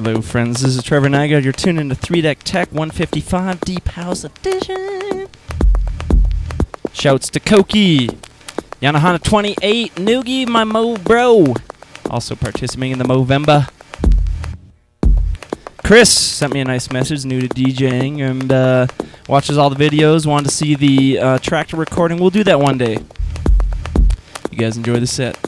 Hello, friends. This is Trevor Nygaard. You're tuned into 3dektek 155 Deep House Edition. Shouts to Koki, Yanahana 28, Noogie, my Mo Bro. Also participating in the Movember. Chris sent me a nice message, new to DJing, and uh, watches all the videos. Wanted to see the uh, Traktor recording. We'll do that one day. You guys enjoy the set.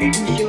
dreams.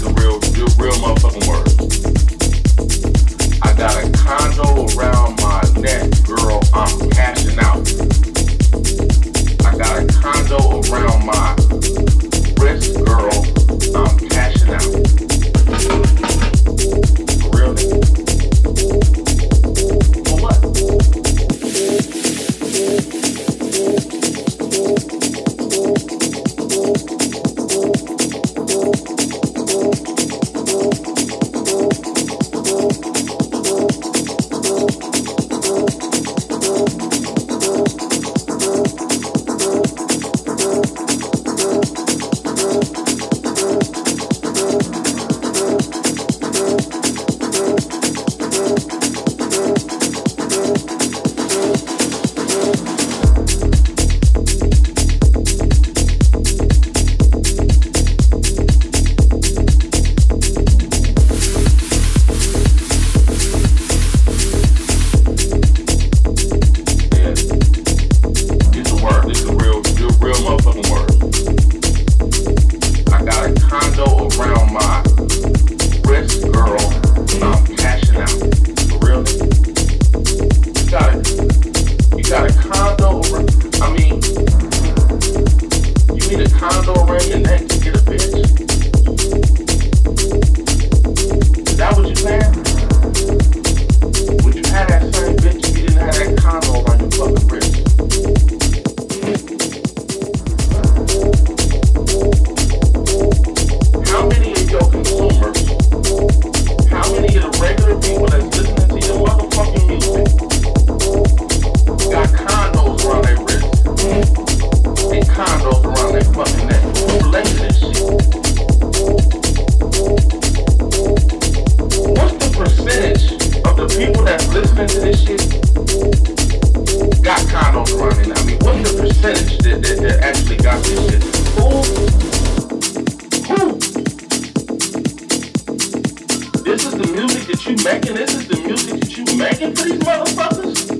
the real, real, real motherfucking words. What's the percentage of the people that's listening to this shit got condos? I mean, what's the percentage that, actually got this shit? This is the music that you making? This is the music that you making for these motherfuckers?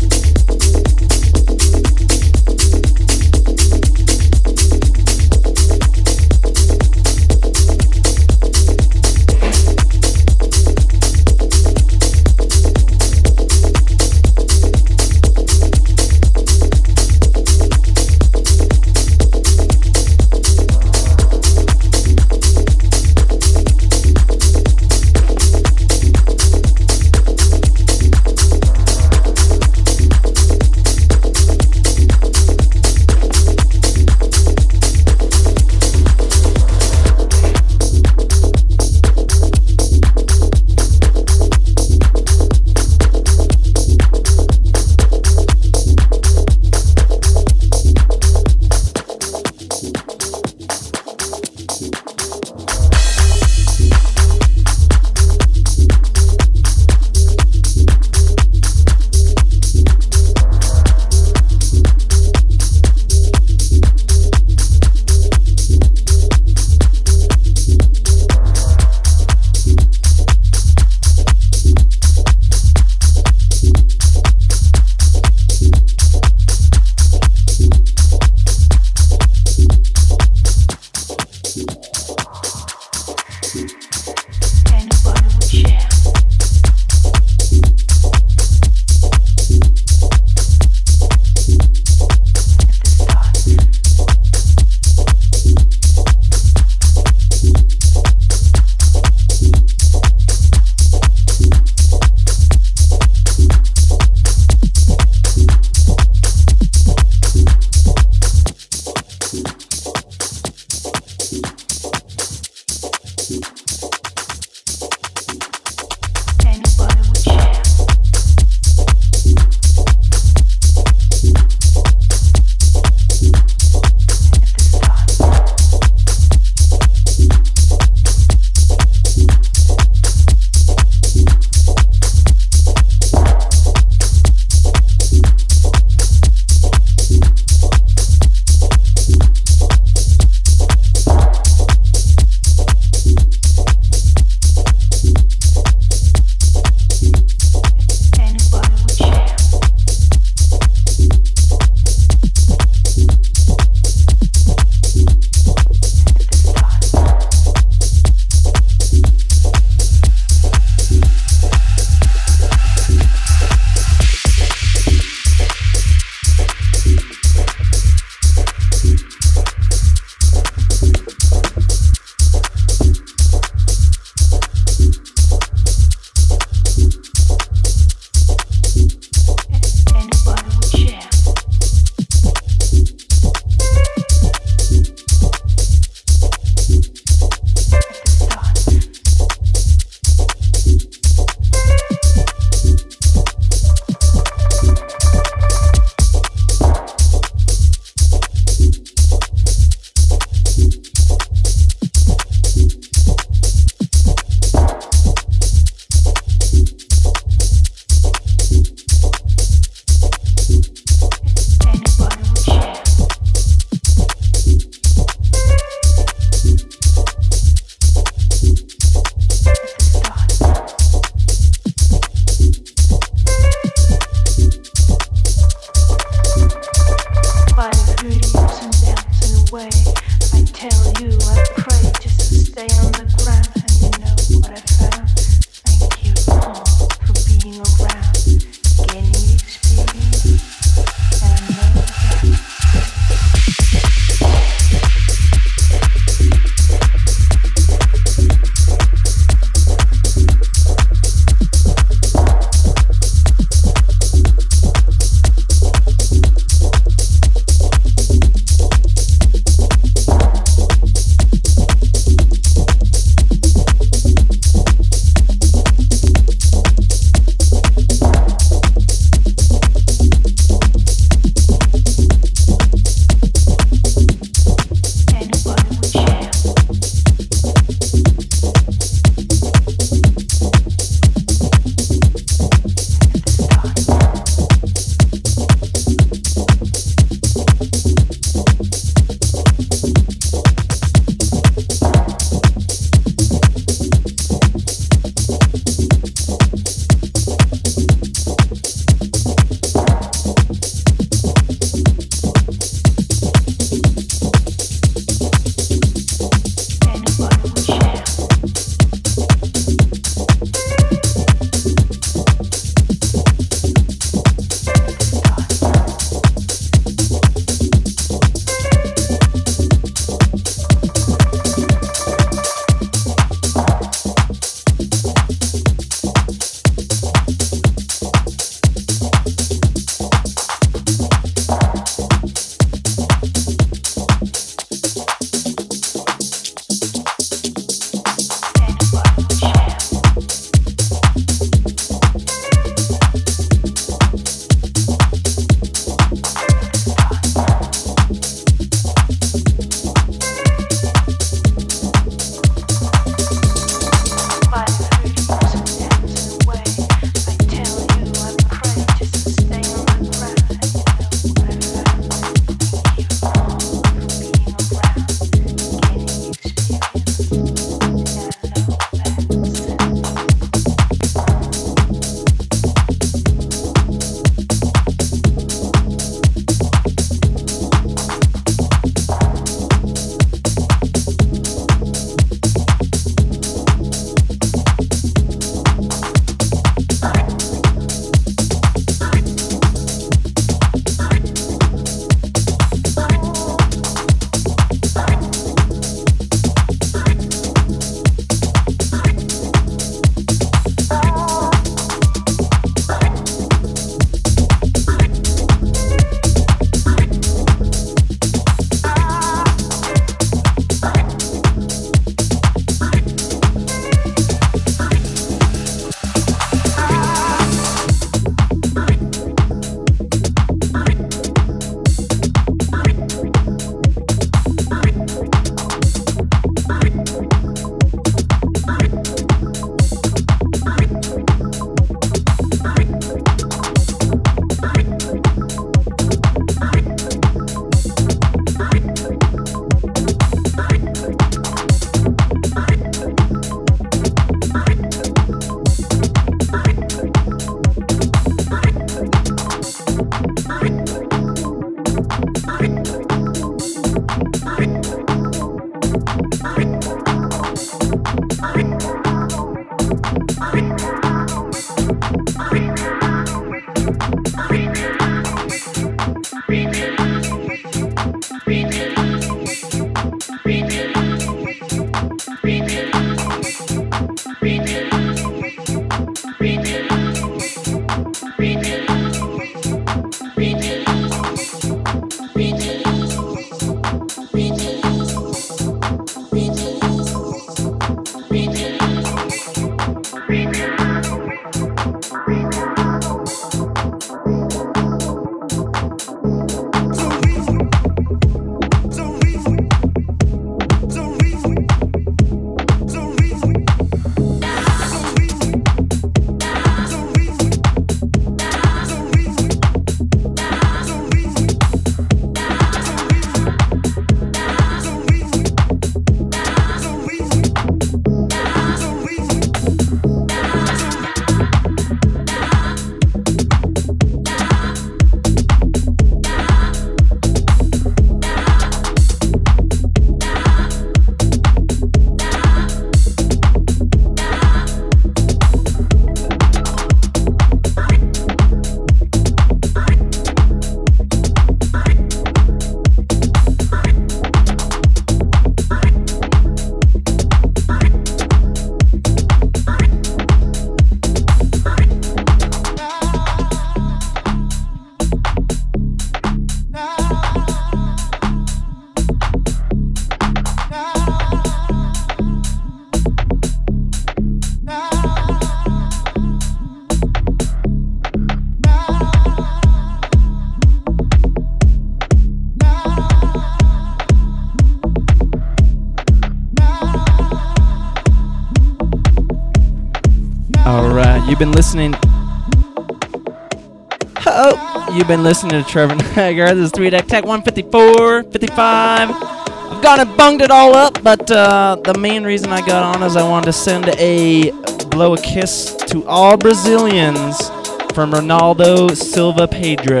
Been listening to Trevor Nygaard. This is 3dektek 154, 55. I've gone and bunged it all up, but uh, the main reason I got on is I wanted to send a blow a kiss to all Brazilians from Ronaldo Silva Pedro.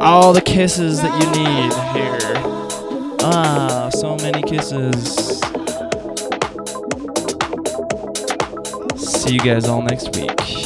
All the kisses that you need here. Ah, so many kisses. See you guys all next week.